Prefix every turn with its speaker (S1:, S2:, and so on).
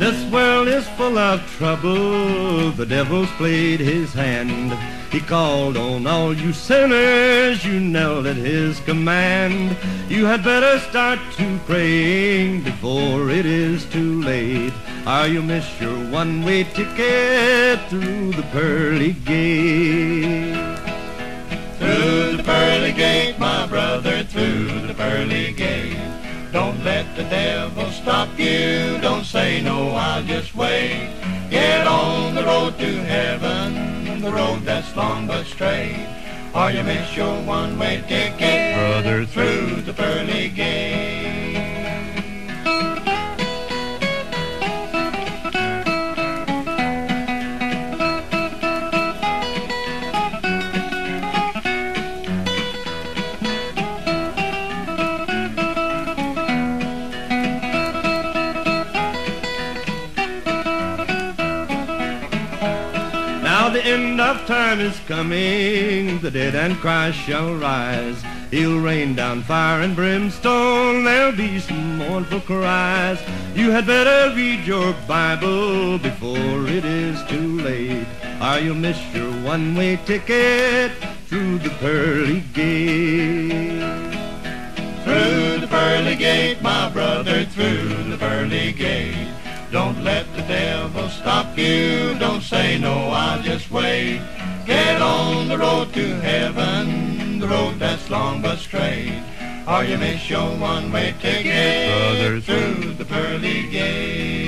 S1: is full of trouble. The devil's played his hand. He called on all you sinners. You knelt at his command. You had better start to praying before it is too late. Or you'll miss your one-way ticket through the pearly gate.
S2: Through the pearly gate, my brother, through the pearly gate. Don't let the devil stop you. Don't say just wait. Get on the road to heaven, the road that's long but straight. Or you miss your one-way ticket, brother, through the pearly gate.
S1: The end of time is coming, the dead and Christ shall rise. He'll rain down fire and brimstone, there'll be some mournful cries. You had better read your Bible before it is too late, or you'll miss your one-way ticket through the pearly gate.
S2: Through the pearly gate, my brother, through the pearly gate. Don't let you. Don't say no, I'll just wait. Get on the road to heaven, the road that's long but straight. Or you miss your one-way ticket, brother, through the pearly gate.